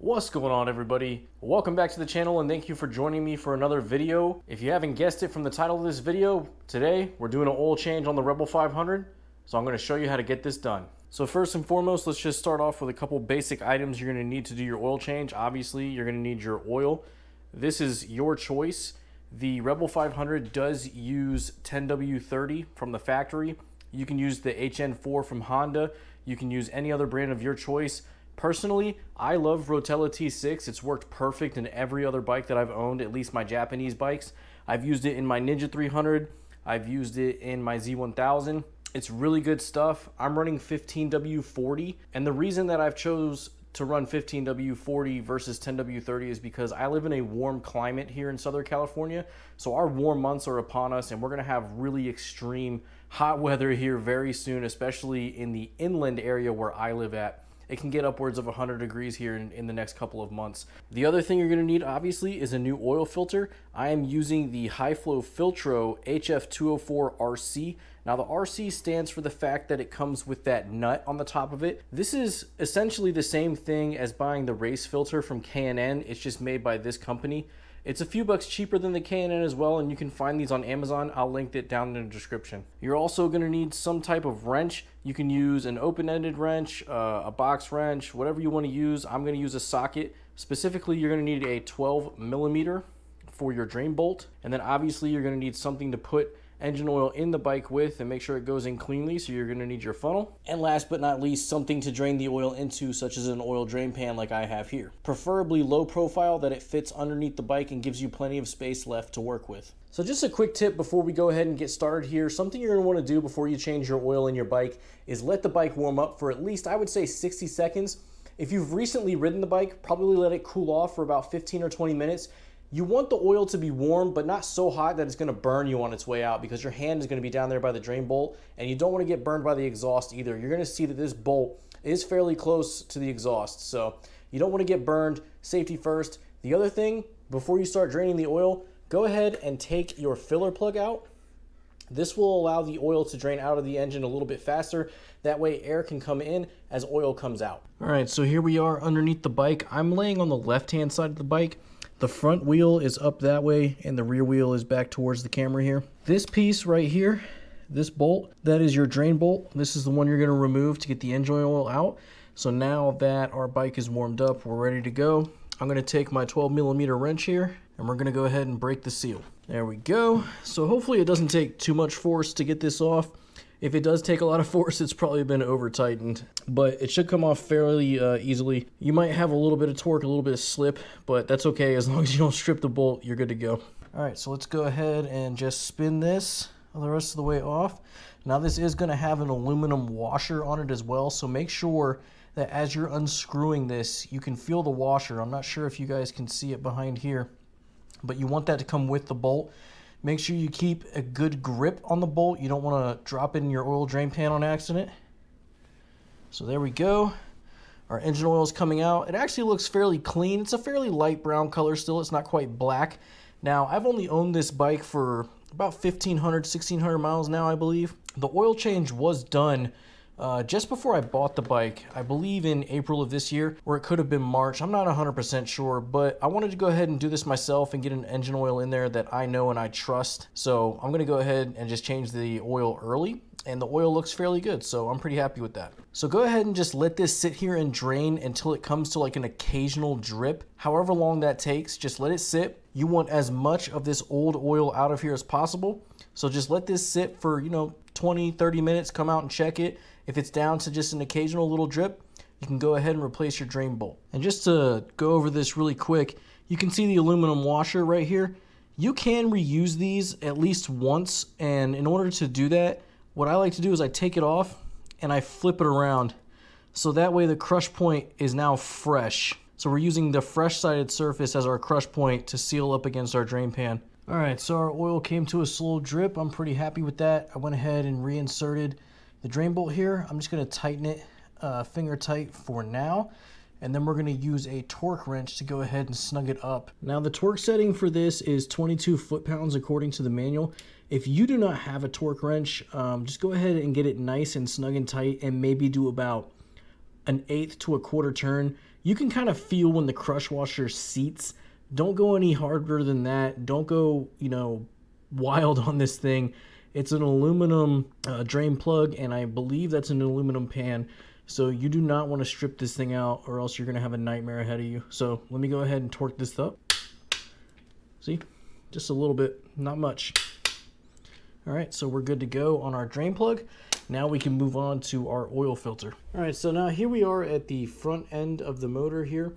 What's going on everybody? Welcome back to the channel and thank you for joining me for another video. If you haven't guessed it from the title of this video, today we're doing an oil change on the Rebel 500. So I'm gonna show you how to get this done. So first and foremost, let's just start off with a couple basic items you're gonna need to do your oil change. Obviously, you're gonna need your oil. This is your choice. The Rebel 500 does use 10W30 from the factory. You can use the HN4 from Honda. You can use any other brand of your choice. Personally, I love Rotella T6. It's worked perfect in every other bike that I've owned, at least my Japanese bikes. I've used it in my Ninja 300. I've used it in my Z1000. It's really good stuff. I'm running 15W40, and the reason that I've chose to run 15W40 versus 10W30 is because I live in a warm climate here in Southern California. So our warm months are upon us and we're gonna have really extreme hot weather here very soon, especially in the inland area where I live at it can get upwards of 100 degrees here in, in the next couple of months. The other thing you're going to need, obviously, is a new oil filter. I am using the HiFlo Filtro HF204RC. Now, the RC stands for the fact that it comes with that nut on the top of it. This is essentially the same thing as buying the race filter from K&N. It's just made by this company. It's a few bucks cheaper than the K&N as well, and you can find these on Amazon. I'll link it down in the description. You're also gonna need some type of wrench. You can use an open-ended wrench, uh, a box wrench, whatever you wanna use. I'm gonna use a socket. Specifically, you're gonna need a 12 millimeter for your drain bolt. And then obviously you're gonna need something to put engine oil in the bike with and make sure it goes in cleanly. So you're gonna need your funnel. And last but not least, something to drain the oil into, such as an oil drain pan like I have here. Preferably low profile that it fits underneath the bike and gives you plenty of space left to work with. So just a quick tip before we go ahead and get started here. Something you're gonna wanna do before you change your oil in your bike is let the bike warm up for at least, I would say 60 seconds. If you've recently ridden the bike, probably let it cool off for about 15 or 20 minutes you want the oil to be warm, but not so hot that it's gonna burn you on its way out because your hand is gonna be down there by the drain bolt and you don't wanna get burned by the exhaust either. You're gonna see that this bolt is fairly close to the exhaust. So you don't wanna get burned, safety first. The other thing, before you start draining the oil, go ahead and take your filler plug out. This will allow the oil to drain out of the engine a little bit faster. That way air can come in as oil comes out. All right, so here we are underneath the bike. I'm laying on the left-hand side of the bike. The front wheel is up that way and the rear wheel is back towards the camera here. This piece right here, this bolt, that is your drain bolt. This is the one you're gonna remove to get the engine oil out. So now that our bike is warmed up, we're ready to go. I'm gonna take my 12 millimeter wrench here and we're gonna go ahead and break the seal. There we go. So hopefully it doesn't take too much force to get this off. If it does take a lot of force, it's probably been over tightened, but it should come off fairly uh, easily. You might have a little bit of torque, a little bit of slip, but that's okay. As long as you don't strip the bolt, you're good to go. All right, so let's go ahead and just spin this the rest of the way off. Now this is gonna have an aluminum washer on it as well, so make sure that as you're unscrewing this, you can feel the washer. I'm not sure if you guys can see it behind here, but you want that to come with the bolt. Make sure you keep a good grip on the bolt. You don't want to drop it in your oil drain pan on accident. So there we go. Our engine oil is coming out. It actually looks fairly clean. It's a fairly light brown color still. It's not quite black. Now, I've only owned this bike for about 1,500, 1,600 miles now, I believe. The oil change was done uh, just before I bought the bike, I believe in April of this year, or it could have been March. I'm not 100% sure, but I wanted to go ahead and do this myself and get an engine oil in there that I know and I trust. So I'm going to go ahead and just change the oil early and the oil looks fairly good, so I'm pretty happy with that. So go ahead and just let this sit here and drain until it comes to like an occasional drip. However long that takes, just let it sit. You want as much of this old oil out of here as possible. So just let this sit for, you know, 20, 30 minutes, come out and check it. If it's down to just an occasional little drip, you can go ahead and replace your drain bolt. And just to go over this really quick, you can see the aluminum washer right here. You can reuse these at least once, and in order to do that, what I like to do is I take it off and I flip it around. So that way the crush point is now fresh. So we're using the fresh sided surface as our crush point to seal up against our drain pan. All right, so our oil came to a slow drip. I'm pretty happy with that. I went ahead and reinserted the drain bolt here. I'm just gonna tighten it uh, finger tight for now. And then we're gonna use a torque wrench to go ahead and snug it up. Now the torque setting for this is 22 foot-pounds according to the manual. If you do not have a torque wrench, um, just go ahead and get it nice and snug and tight and maybe do about an eighth to a quarter turn you can kind of feel when the crush washer seats. Don't go any harder than that. Don't go, you know, wild on this thing. It's an aluminum uh, drain plug, and I believe that's an aluminum pan. So you do not want to strip this thing out or else you're going to have a nightmare ahead of you. So let me go ahead and torque this up. See, just a little bit, not much. All right, so we're good to go on our drain plug. Now we can move on to our oil filter. All right, so now here we are at the front end of the motor here.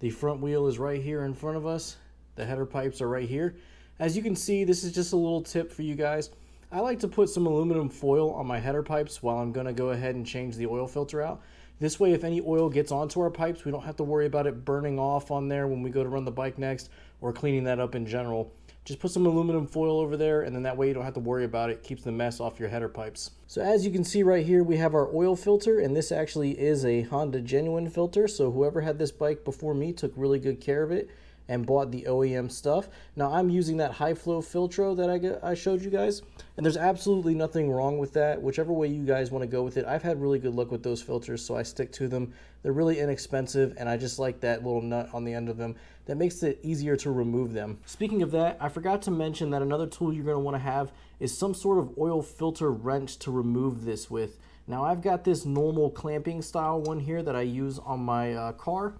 The front wheel is right here in front of us. The header pipes are right here. As you can see, this is just a little tip for you guys. I like to put some aluminum foil on my header pipes while I'm gonna go ahead and change the oil filter out. This way, if any oil gets onto our pipes, we don't have to worry about it burning off on there when we go to run the bike next or cleaning that up in general. Just put some aluminum foil over there and then that way you don't have to worry about it. Keeps the mess off your header pipes. So as you can see right here, we have our oil filter and this actually is a Honda genuine filter. So whoever had this bike before me took really good care of it and bought the OEM stuff. Now I'm using that HiFlo Filtro that I, I showed you guys, and there's absolutely nothing wrong with that. Whichever way you guys want to go with it, I've had really good luck with those filters, so I stick to them. They're really inexpensive, and I just like that little nut on the end of them. That makes it easier to remove them. Speaking of that, I forgot to mention that another tool you're going to want to have is some sort of oil filter wrench to remove this with. Now I've got this normal clamping style one here that I use on my uh, car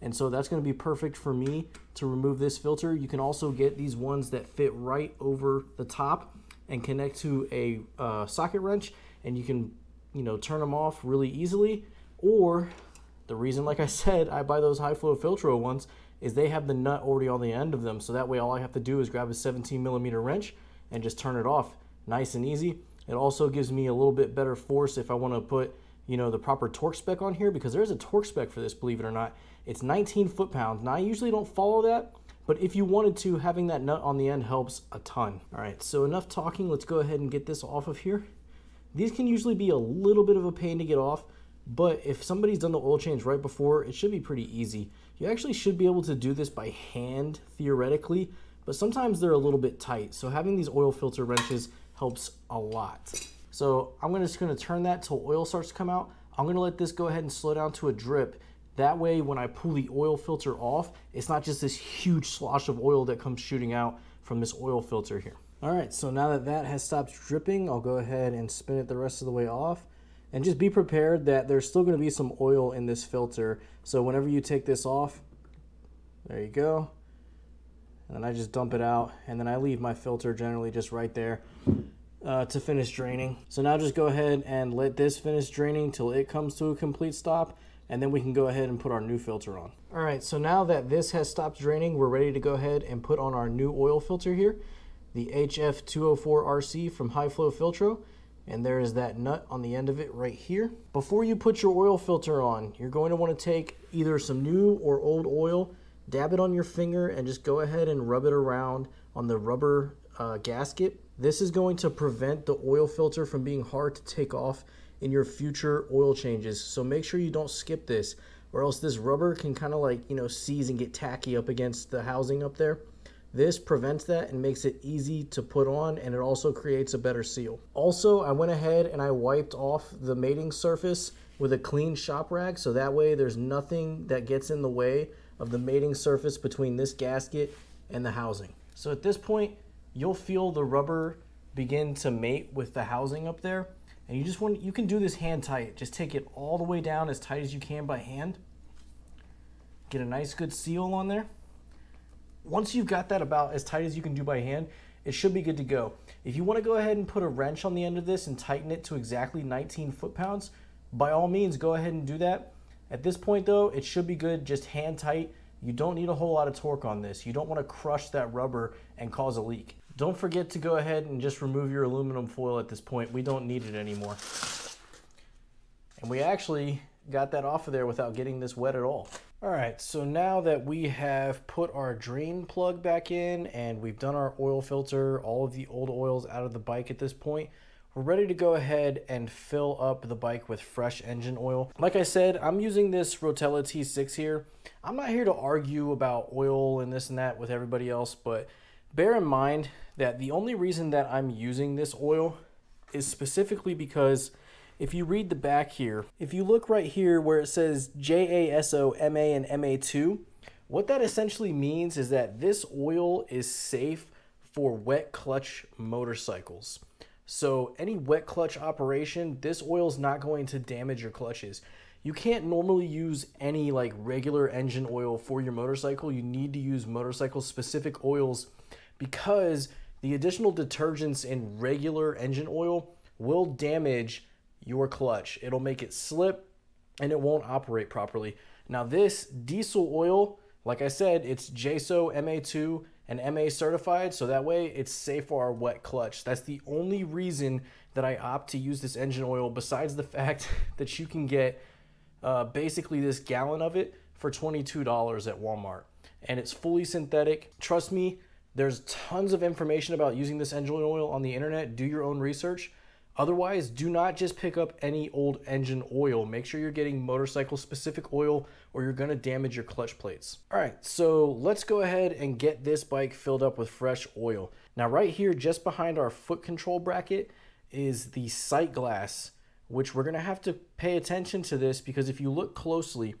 and so that's going to be perfect for me to remove this filter. You can also get these ones that fit right over the top and connect to a uh, socket wrench and you can you know turn them off really easily. Or the reason like I said I buy those HiFlo Filtro ones is they have the nut already on the end of them. So that way all I have to do is grab a 17 millimeter wrench and just turn it off nice and easy. It also gives me a little bit better force if I want to put you know, the proper torque spec on here because there's a torque spec for this, believe it or not. It's 19 foot-pounds. Now, I usually don't follow that, but if you wanted to, having that nut on the end helps a ton. All right, so enough talking. Let's go ahead and get this off of here. These can usually be a little bit of a pain to get off, but if somebody's done the oil change right before, it should be pretty easy. You actually should be able to do this by hand, theoretically, but sometimes they're a little bit tight. So having these oil filter wrenches helps a lot. So I'm gonna, just gonna turn that till oil starts to come out. I'm gonna let this go ahead and slow down to a drip. That way, when I pull the oil filter off, it's not just this huge slosh of oil that comes shooting out from this oil filter here. All right, so now that that has stopped dripping, I'll go ahead and spin it the rest of the way off. And just be prepared that there's still gonna be some oil in this filter. So whenever you take this off, there you go. And then I just dump it out and then I leave my filter generally just right there uh, to finish draining. So now just go ahead and let this finish draining till it comes to a complete stop and then we can go ahead and put our new filter on. All right, so now that this has stopped draining, we're ready to go ahead and put on our new oil filter here, the HF204RC from HiFlo Filtro, and there is that nut on the end of it right here. Before you put your oil filter on, you're going to want to take either some new or old oil, dab it on your finger, and just go ahead and rub it around on the rubber uh, gasket this is going to prevent the oil filter from being hard to take off in your future oil changes. So make sure you don't skip this or else this rubber can kind of like, you know, seize and get tacky up against the housing up there. This prevents that and makes it easy to put on and it also creates a better seal. Also, I went ahead and I wiped off the mating surface with a clean shop rag so that way there's nothing that gets in the way of the mating surface between this gasket and the housing. So at this point, you'll feel the rubber begin to mate with the housing up there. And you just want, you can do this hand tight. Just take it all the way down as tight as you can by hand. Get a nice good seal on there. Once you've got that about as tight as you can do by hand, it should be good to go. If you want to go ahead and put a wrench on the end of this and tighten it to exactly 19 foot-pounds, by all means, go ahead and do that. At this point though, it should be good just hand tight. You don't need a whole lot of torque on this. You don't want to crush that rubber and cause a leak. Don't forget to go ahead and just remove your aluminum foil at this point. We don't need it anymore. And we actually got that off of there without getting this wet at all. All right, so now that we have put our drain plug back in and we've done our oil filter, all of the old oils out of the bike at this point, we're ready to go ahead and fill up the bike with fresh engine oil. Like I said, I'm using this Rotella T6 here. I'm not here to argue about oil and this and that with everybody else, but bear in mind that the only reason that I'm using this oil is specifically because if you read the back here, if you look right here where it says JASO, MA, and MA2, what that essentially means is that this oil is safe for wet clutch motorcycles. So any wet clutch operation, this oil is not going to damage your clutches. You can't normally use any like regular engine oil for your motorcycle. You need to use motorcycle specific oils because the additional detergents in regular engine oil will damage your clutch. It'll make it slip and it won't operate properly. Now this diesel oil, like I said, it's JASO MA2 and MA certified, so that way it's safe for our wet clutch. That's the only reason that I opt to use this engine oil besides the fact that you can get uh, basically this gallon of it for $22 at Walmart. And it's fully synthetic. Trust me, there's tons of information about using this engine oil on the internet. Do your own research. Otherwise, do not just pick up any old engine oil. Make sure you're getting motorcycle specific oil or you're gonna damage your clutch plates. All right, so let's go ahead and get this bike filled up with fresh oil. Now right here, just behind our foot control bracket is the sight glass, which we're gonna have to pay attention to this because if you look closely,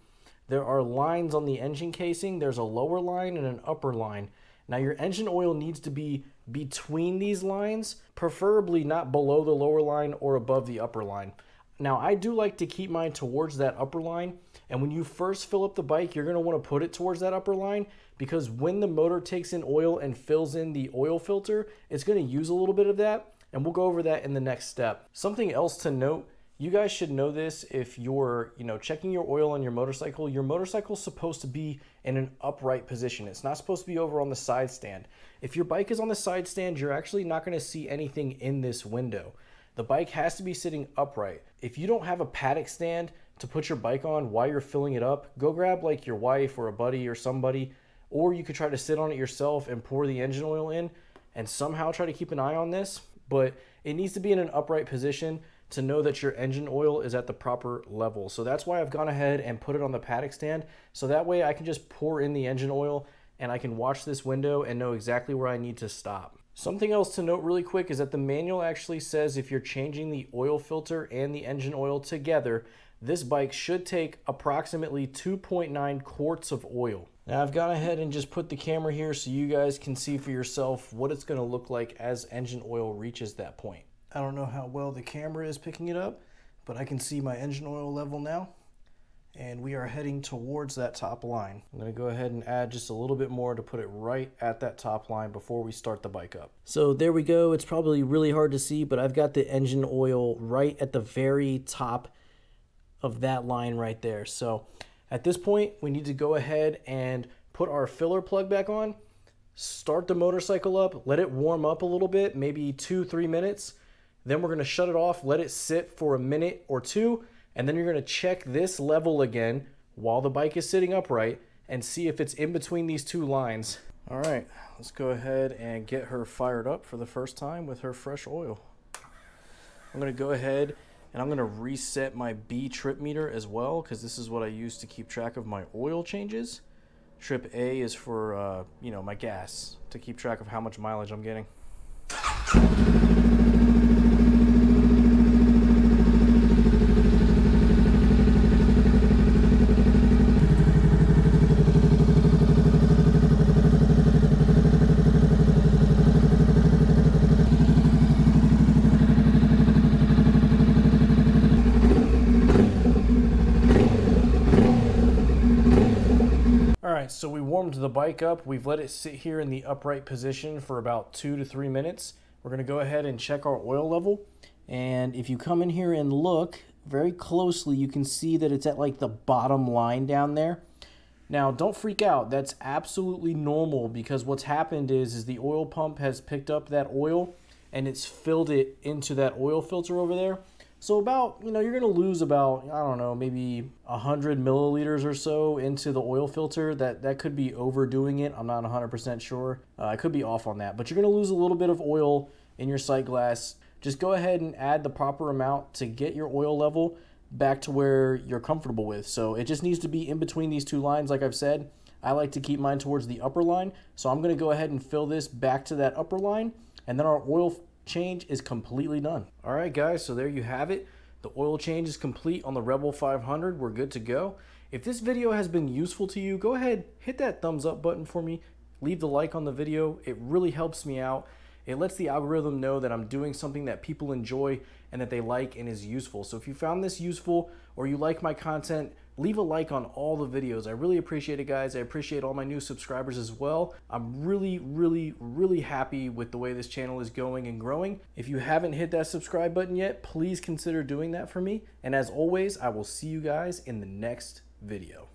there are lines on the engine casing. There's a lower line and an upper line. Now your engine oil needs to be between these lines, preferably not below the lower line or above the upper line. Now I do like to keep mine towards that upper line and when you first fill up the bike you're going to want to put it towards that upper line because when the motor takes in oil and fills in the oil filter it's going to use a little bit of that and we'll go over that in the next step. Something else to note you guys should know this if you're, you know, checking your oil on your motorcycle. Your motorcycle's supposed to be in an upright position. It's not supposed to be over on the side stand. If your bike is on the side stand, you're actually not going to see anything in this window. The bike has to be sitting upright. If you don't have a paddock stand to put your bike on while you're filling it up, go grab like your wife or a buddy or somebody, or you could try to sit on it yourself and pour the engine oil in and somehow try to keep an eye on this. But it needs to be in an upright position to know that your engine oil is at the proper level. So that's why I've gone ahead and put it on the paddock stand. So that way I can just pour in the engine oil and I can watch this window and know exactly where I need to stop. Something else to note really quick is that the manual actually says if you're changing the oil filter and the engine oil together, this bike should take approximately 2.9 quarts of oil. Now I've gone ahead and just put the camera here so you guys can see for yourself what it's going to look like as engine oil reaches that point. I don't know how well the camera is picking it up, but I can see my engine oil level now. And we are heading towards that top line. I'm gonna go ahead and add just a little bit more to put it right at that top line before we start the bike up. So there we go. It's probably really hard to see, but I've got the engine oil right at the very top of that line right there. So at this point, we need to go ahead and put our filler plug back on, start the motorcycle up, let it warm up a little bit, maybe two, three minutes, then we're to shut it off, let it sit for a minute or two, and then you're to check this level again while the bike is sitting upright and see if it's in between these two lines. All right, let's go ahead and get her fired up for the first time with her fresh oil. I'm to go ahead and I'm to reset my B trip meter as well because this is what I use to keep track of my oil changes. Trip A is for, uh, you know, my gas to keep track of how much mileage I'm getting. right, so we warmed the bike up. We've let it sit here in the upright position for about two to three minutes. We're gonna go ahead and check our oil level. And if you come in here and look very closely, you can see that it's at like the bottom line down there. Now, don't freak out. That's absolutely normal because what's happened is, is the oil pump has picked up that oil and it's filled it into that oil filter over there. So about, you know, you're going to lose about, I don't know, maybe 100 milliliters or so into the oil filter. That, that could be overdoing it. I'm not 100% sure. Uh, I could be off on that. But you're going to lose a little bit of oil in your sight glass. Just go ahead and add the proper amount to get your oil level back to where you're comfortable with. So it just needs to be in between these two lines, like I've said. I like to keep mine towards the upper line. So I'm going to go ahead and fill this back to that upper line. And then our oil change is completely done. All right, guys, so there you have it. The oil change is complete on the Rebel 500. We're good to go. If this video has been useful to you, go ahead, hit that thumbs up button for me. Leave the like on the video. It really helps me out. It lets the algorithm know that I'm doing something that people enjoy and that they like and is useful. So if you found this useful or you like my content, leave a like on all the videos. I really appreciate it, guys. I appreciate all my new subscribers as well. I'm really, really, really happy with the way this channel is going and growing. If you haven't hit that subscribe button yet, please consider doing that for me. And as always, I will see you guys in the next video.